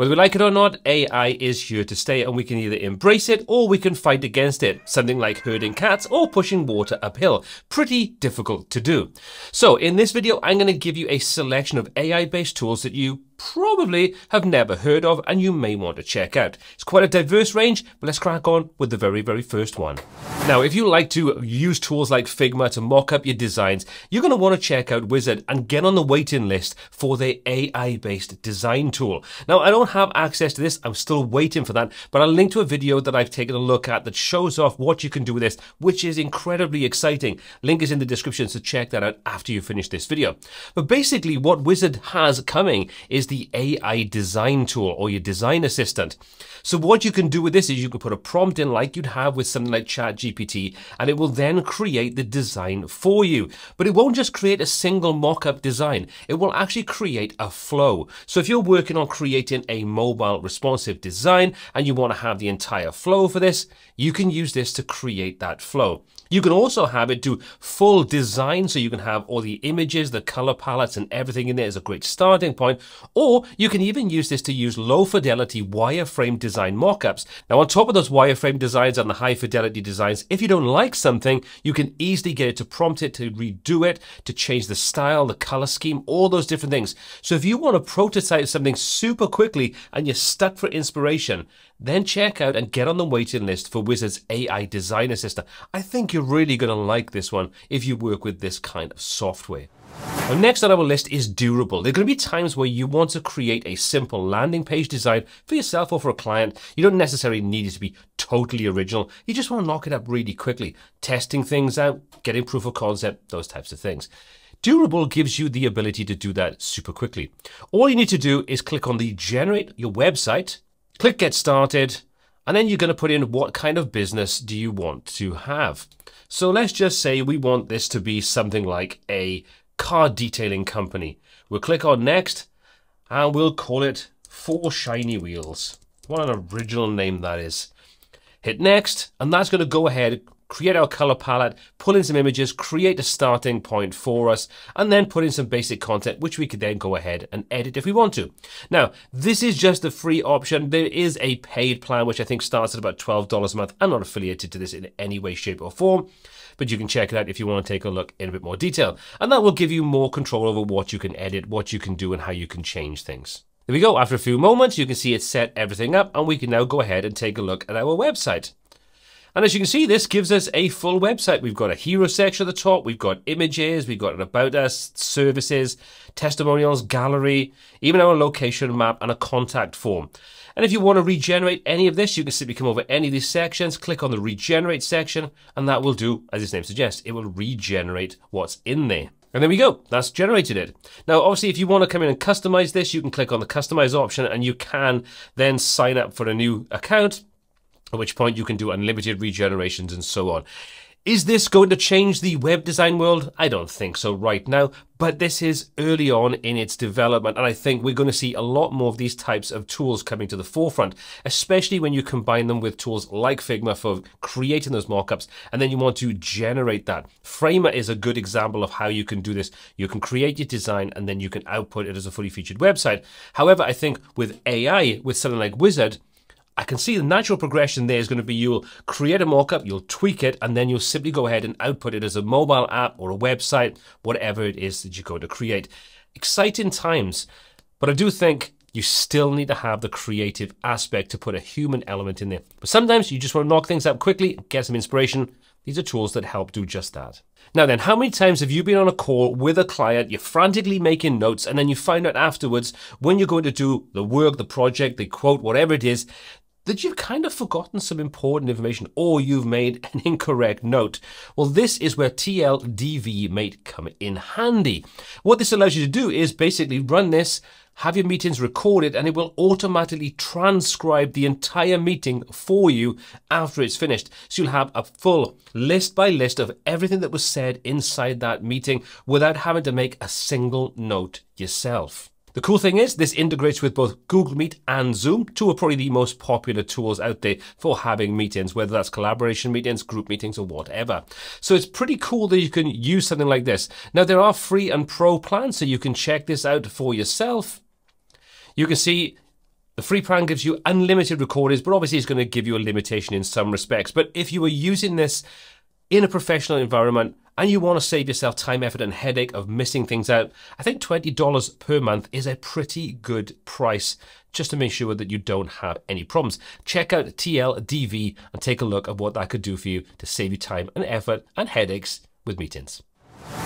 Whether we like it or not, AI is here to stay and we can either embrace it or we can fight against it. Something like herding cats or pushing water uphill. Pretty difficult to do. So in this video, I'm going to give you a selection of AI-based tools that you probably have never heard of and you may want to check out. It's quite a diverse range, but let's crack on with the very, very first one. Now, if you like to use tools like Figma to mock up your designs, you're going to want to check out Uizard and get on the waiting list for their AI-based design tool. Now, I don't have access to this. I'm still waiting for that, but I'll link to a video that I've taken a look at that shows off what you can do with this, which is incredibly exciting. Link is in the description, so check that out after you finish this video. But basically, what Uizard has coming is the AI design tool or your design assistant. So what you can do with this is you can put a prompt in like you'd have with something like ChatGPT and it will then create the design for you. But it won't just create a single mock-up design. It will actually create a flow. So if you're working on creating a mobile responsive design and you want to have the entire flow for this, you can use this to create that flow. You can also have it do full design, so you can have all the images, the color palettes, and everything in there is a great starting point. Or you can even use this to use low fidelity wireframe design mockups. Now, on top of those wireframe designs and the high fidelity designs, if you don't like something, you can easily get it to prompt it to redo it, to change the style, the color scheme, all those different things. So if you want to prototype something super quickly and you're stuck for inspiration, then check out and get on the waiting list for Uizard's AI Design Assistant. I think you're really going to like this one if you work with this kind of software. Now, next on our list is durable. There are going to be times where you want to create a simple landing page design for yourself or for a client. You don't necessarily need it to be totally original. You just want to knock it up really quickly, testing things out, getting proof of concept, those types of things. Durable gives you the ability to do that super quickly. All you need to do is click on the generate your website Click Get Started, and then you're going to put in what kind of business do you want to have. So let's just say we want this to be something like a car detailing company. We'll click on Next, and we'll call it Four Shiny Wheels. What an original name that is. Hit Next, and that's going to go ahead, create our color palette, pull in some images, create a starting point for us, and then put in some basic content, which we could then go ahead and edit if we want to. Now, this is just the free option. There is a paid plan, which I think starts at about $12 a month. I'm not affiliated to this in any way, shape, or form but you can check it out if you want to take a look in a bit more detail. And that will give you more control over what you can edit, what you can do, and how you can change things. There we go. After a few moments, you can see it set everything up, and we can now go ahead and take a look at our website. And as you can see, this gives us a full website. We've got a hero section at the top, we've got images, we've got an about us, services, testimonials, gallery, even our location map and a contact form. And if you want to regenerate any of this, you can simply come over any of these sections, click on the regenerate section, and that will do, as its name suggests, it will regenerate what's in there. And there we go, that's generated it. Now, obviously, if you want to come in and customize this, you can click on the customize option and you can then sign up for a new account at which point you can do unlimited regenerations and so on. Is this going to change the web design world? I don't think so right now, but this is early on in its development, and I think we're going to see a lot more of these types of tools coming to the forefront, especially when you combine them with tools like Figma for creating those mockups, and then you want to generate that. Framer is a good example of how you can do this. You can create your design, and then you can output it as a fully featured website. However, I think with AI, with something like Uizard, I can see the natural progression there is going to be you'll create a mockup, you'll tweak it, and then you'll simply go ahead and output it as a mobile app or a website, whatever it is that you're going to create. Exciting times, but I do think you still need to have the creative aspect to put a human element in there. But sometimes you just want to knock things out quickly, get some inspiration. These are tools that help do just that. Now then, how many times have you been on a call with a client, you're frantically making notes, and then you find out afterwards when you're going to do the work, the project, the quote, whatever it is, that you've kind of forgotten some important information or you've made an incorrect note. Well, this is where TLDV may come in handy. What this allows you to do is basically run this, have your meetings recorded, and it will automatically transcribe the entire meeting for you after it's finished. So you'll have a full list by list of everything that was said inside that meeting without having to make a single note yourself. The cool thing is, this integrates with both Google Meet and Zoom, two are probably the most popular tools out there for having meetings, whether that's collaboration meetings, group meetings, or whatever. So it's pretty cool that you can use something like this. Now, there are free and pro plans, so you can check this out for yourself. You can see The free plan gives you unlimited recordings, but obviously it's going to give you a limitation in some respects. But if you are using this in a professional environment and you want to save yourself time, effort, and headache of missing things out, I think $20 per month is a pretty good price just to make sure that you don't have any problems. Check out TLDV and take a look at what that could do for you to save you time and effort and headaches with meetings.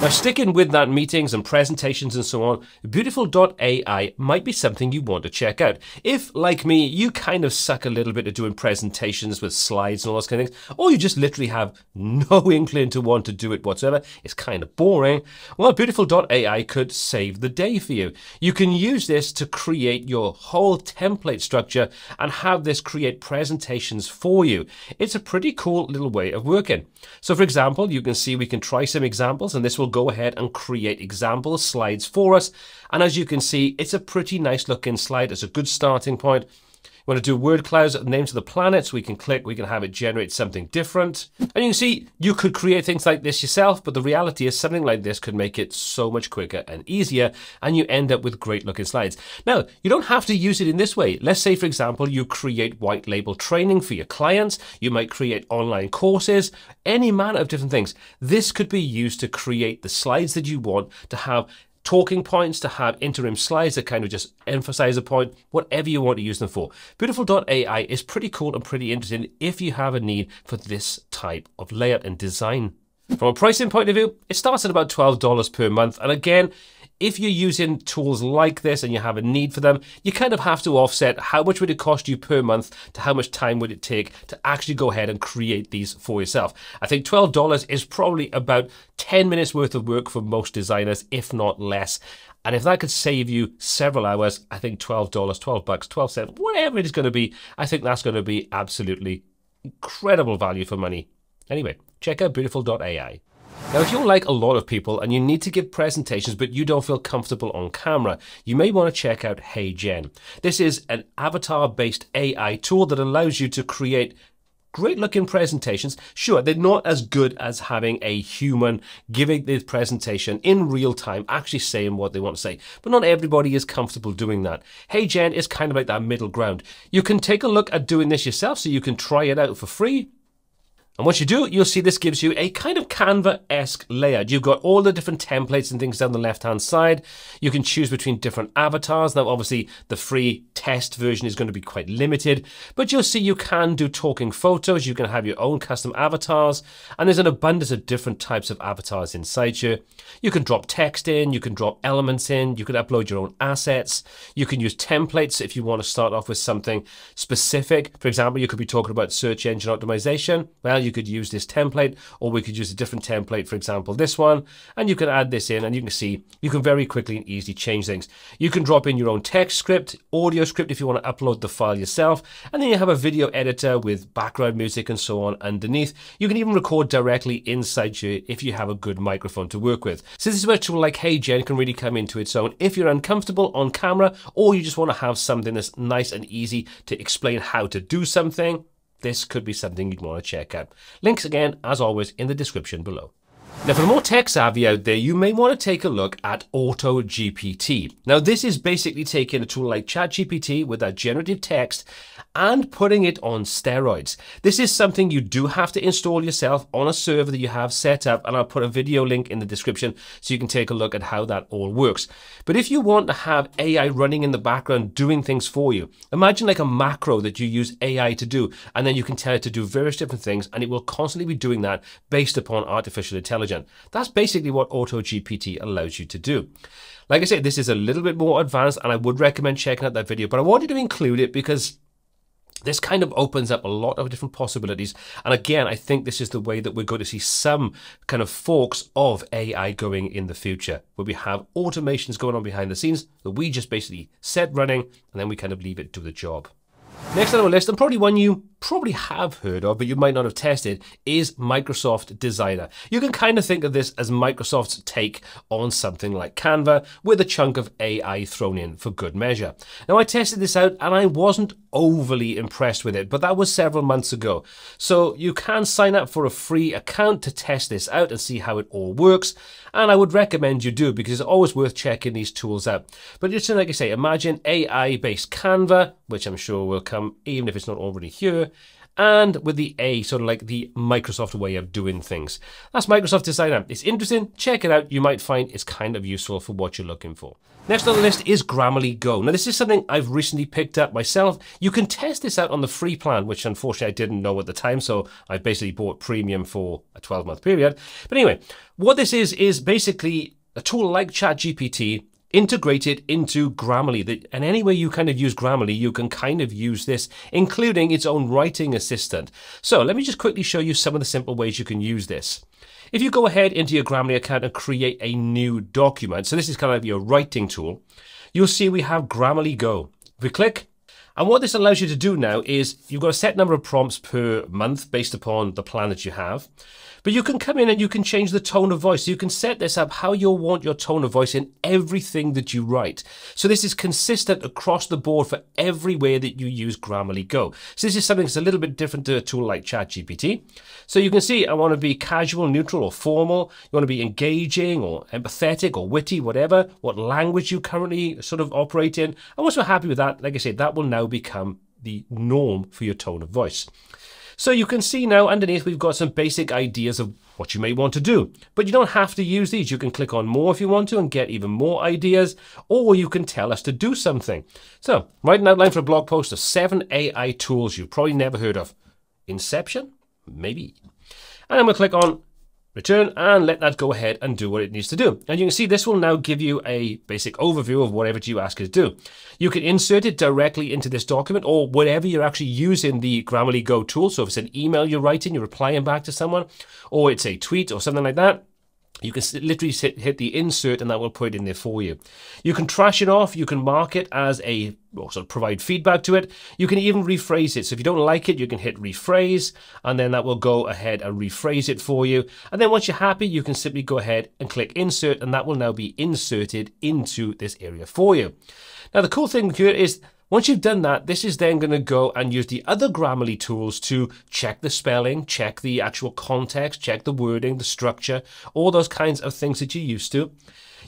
Now, sticking with that meetings and presentations and so on, Beautiful.ai might be something you want to check out. If, like me, you kind of suck a little bit at doing presentations with slides and all those kind of things, or you just literally have no inkling to want to do it whatsoever, it's kind of boring, well, Beautiful.ai could save the day for you. You can use this to create your whole template structure and have this create presentations for you. It's a pretty cool little way of working. So, for example, you can see we can try some examples, and this will go ahead and create example slides for us. And as you can see, it's a pretty nice looking slide. It's a good starting point want to do word clouds, names of the planets, we can click, we can have it generate something different. And you can see you could create things like this yourself, but the reality is something like this could make it so much quicker and easier, and you end up with great looking slides. Now, you don't have to use it in this way. Let's say, for example, you create white label training for your clients, you might create online courses, any manner of different things. This could be used to create the slides that you want to have talking points, to have interim slides that kind of just emphasize a point, whatever you want to use them for. Beautiful.ai is pretty cool and pretty interesting if you have a need for this type of layout and design. From a pricing point of view, it starts at about $12 per month. And again, if you're using tools like this and you have a need for them, you kind of have to offset how much would it cost you per month to how much time would it take to actually go ahead and create these for yourself. I think $12 is probably about 10 minutes worth of work for most designers, if not less. And if that could save you several hours, I think $12, 12 bucks, 12 cents, whatever it is going to be, I think that's going to be absolutely incredible value for money. Anyway, check out beautiful.ai. Now, if you're like a lot of people and you need to give presentations but you don't feel comfortable on camera, you may want to check out HeyGen. This is an avatar-based AI tool that allows you to create great looking presentations. Sure, they're not as good as having a human giving the presentation in real time, actually saying what they want to say. But not everybody is comfortable doing that. Hey HeyGen is kind of like that middle ground. You can take a look at doing this yourself so you can try it out for free and once you do, you'll see this gives you a kind of Canva-esque layout. You've got all the different templates and things down the left-hand side. You can choose between different avatars. Now, obviously, the free test version is going to be quite limited, but you'll see you can do talking photos. You can have your own custom avatars, and there's an abundance of different types of avatars inside you. You can drop text in, you can drop elements in, you can upload your own assets. You can use templates if you want to start off with something specific. For example, you could be talking about search engine optimization. Well, you could use this template or we could use a different template, for example, this one, and you can add this in and you can see you can very quickly and easily change things. You can drop in your own text script, audio script if you want to upload the file yourself, and then you have a video editor with background music and so on underneath. You can even record directly inside you if you have a good microphone to work with. So this is where tool like HeyGen can really come into its own if you're uncomfortable on camera or you just want to have something that's nice and easy to explain how to do something this could be something you'd want to check out. Links again, as always, in the description below. Now, for more tech savvy out there, you may want to take a look at AutoGPT. Now, this is basically taking a tool like ChatGPT with that generative text and putting it on steroids. This is something you do have to install yourself on a server that you have set up, and I'll put a video link in the description so you can take a look at how that all works. But if you want to have AI running in the background doing things for you, imagine like a macro that you use AI to do, and then you can tell it to do various different things, and it will constantly be doing that based upon artificial intelligence. That's basically what AutoGPT allows you to do. Like I said, this is a little bit more advanced, and I would recommend checking out that video, but I wanted to include it because this kind of opens up a lot of different possibilities. And again, I think this is the way that we're going to see some kind of forks of AI going in the future, where we have automations going on behind the scenes that we just basically set running and then we kind of leave it to the job. Next on our list, and probably one you probably have heard of, but you might not have tested, is Microsoft Designer. You can kind of think of this as Microsoft's take on something like Canva with a chunk of AI thrown in for good measure. Now, I tested this out and I wasn't overly impressed with it, but that was several months ago. So you can sign up for a free account to test this out and see how it all works. And I would recommend you do because it's always worth checking these tools out. But just like I say, imagine AI based Canva, which I'm sure will come even if it's not already here and with the A, sort of like the Microsoft way of doing things. That's Microsoft Designer. It's interesting. Check it out. You might find it's kind of useful for what you're looking for. Next on the list is Grammarly Go. Now, this is something I've recently picked up myself. You can test this out on the free plan, which unfortunately I didn't know at the time, so I basically bought premium for a 12 month period. But anyway, what this is, is basically a tool like ChatGPT integrated into Grammarly. And any way you kind of use Grammarly, you can kind of use this, including its own writing assistant. So let me just quickly show you some of the simple ways you can use this. If you go ahead into your Grammarly account and create a new document, so this is kind of your writing tool, you'll see we have Grammarly Go. If we click, and what this allows you to do now is you've got a set number of prompts per month based upon the plan that you have. But you can come in and you can change the tone of voice. You can set this up how you want your tone of voice in everything that you write. So this is consistent across the board for every way that you use Grammarly Go. So this is something that's a little bit different to a tool like ChatGPT. So you can see I want to be casual, neutral, or formal. You want to be engaging or empathetic or witty, whatever, what language you currently sort of operate in. I'm also happy with that. Like I said, that will now become the norm for your tone of voice. So you can see now underneath we've got some basic ideas of what you may want to do. But you don't have to use these. You can click on more if you want to and get even more ideas, or you can tell us to do something. So write an outline for a blog post of seven AI tools you've probably never heard of. Inception? Maybe. And I'm going to click on return and let that go ahead and do what it needs to do. And you can see this will now give you a basic overview of whatever you ask it to do. You can insert it directly into this document or whatever you're actually using the Grammarly Go tool. So if it's an email you're writing, you're replying back to someone, or it's a tweet or something like that, you can literally hit, the insert and that will put it in there for you. You can trash it off. You can mark it as a, or sort of provide feedback to it. You can even rephrase it. So if you don't like it, you can hit rephrase and then that will go ahead and rephrase it for you. And then once you're happy, you can simply go ahead and click insert and that will now be inserted into this area for you. Now the cool thing here is once you've done that, this is then going to go and use the other Grammarly tools to check the spelling, check the actual context, check the wording, the structure, all those kinds of things that you're used to.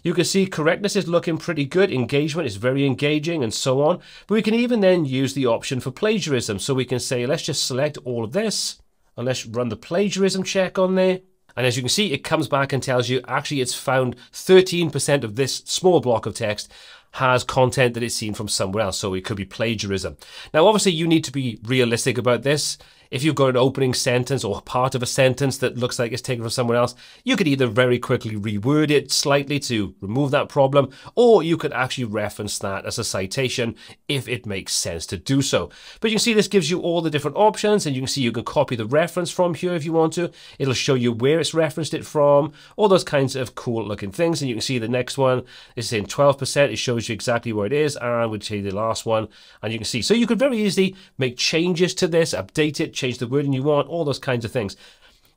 You can see correctness is looking pretty good, engagement is very engaging, and so on. But we can even then use the option for plagiarism. So we can say, let's just select all of this, and let's run the plagiarism check on there. And as you can see, it comes back and tells you actually it's found 13% of this small block of text has content that it's seen from somewhere else. So it could be plagiarism. Now, obviously, you need to be realistic about this. If you've got an opening sentence or part of a sentence that looks like it's taken from somewhere else, you could either very quickly reword it slightly to remove that problem, or you could actually reference that as a citation if it makes sense to do so. But you can see this gives you all the different options, and you can see you can copy the reference from here if you want to. It'll show you where it's referenced it from, all those kinds of cool looking things. And you can see the next one is in 12%. It shows you exactly where it is, and we'll say the last one, and you can see. So you could very easily make changes to this, update it, change the wording you want, all those kinds of things.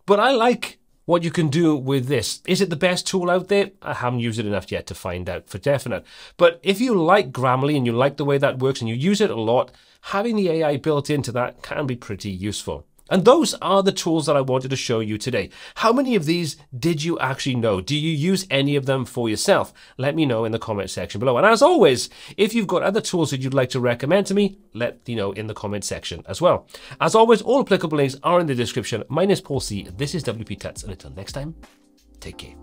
But I like what you can do with this. Is it the best tool out there? I haven't used it enough yet to find out for definite. But if you like Grammarly and you like the way that works and you use it a lot, having the AI built into that can be pretty useful. And those are the tools that I wanted to show you today. How many of these did you actually know? Do you use any of them for yourself? Let me know in the comment section below. And as always, if you've got other tools that you'd like to recommend to me, let me know in the comment section as well. As always, all applicable links are in the description. My name is Paul C. This is WP Tuts. And until next time, take care.